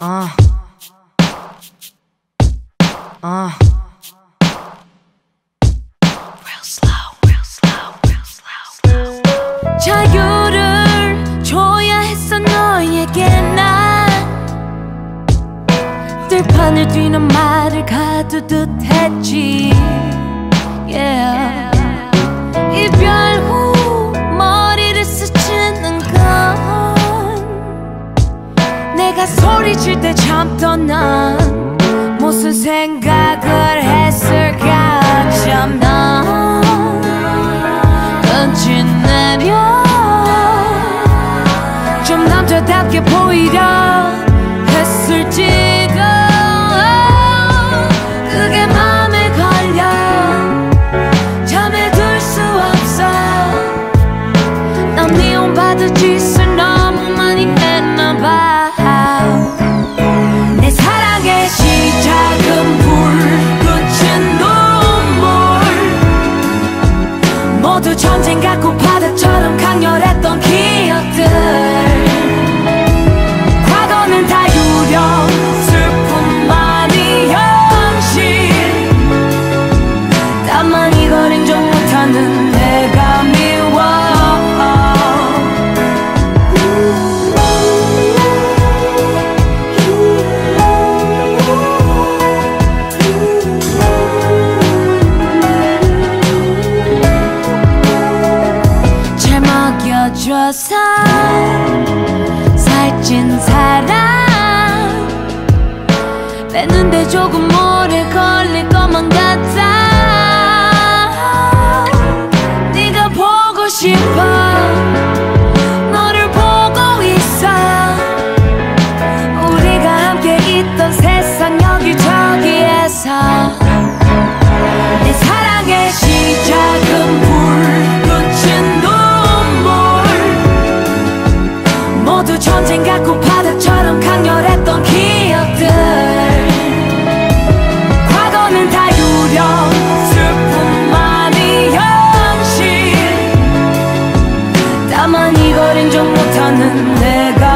어. 어. 자유를 줘야 했어 너에게 난 들판을 뛰는 말을 가두듯 했지 yeah. 소리칠 때 참던 난 무슨 생각을 했을까? 참난 끝이 내려 좀 남자답게 보이려 모두 전쟁 같고 바다처럼 강렬했던 기억들. 과거는 다 유령 들어서 살찐 사랑 뺐는데 조금 오래 걸릴 것만 같아. 네가 보고 싶어. 나만 이걸 인정 못하는 내가